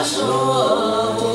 说。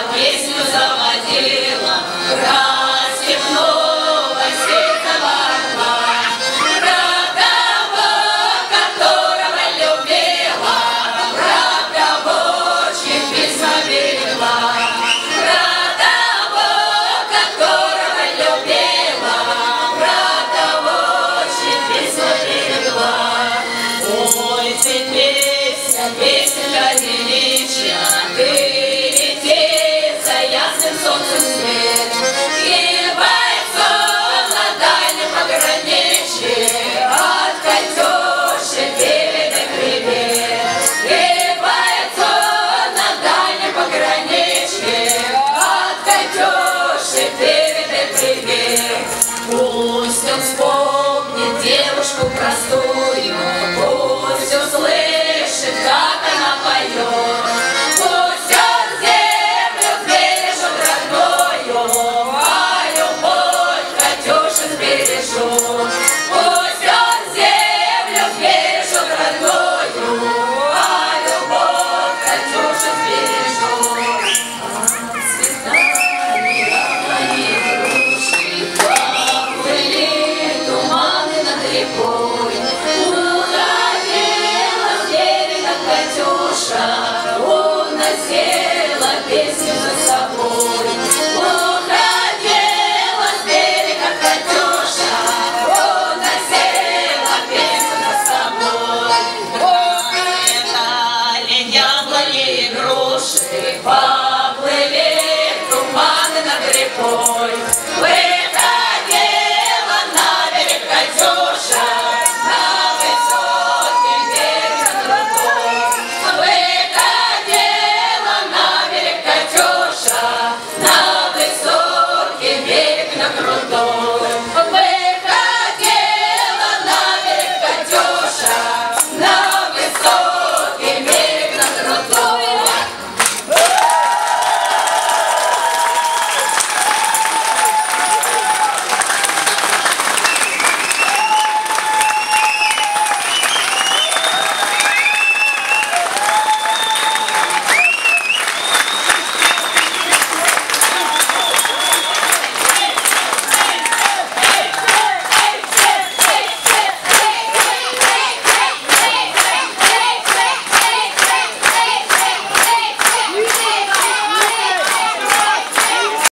Salve Jesus, songs 手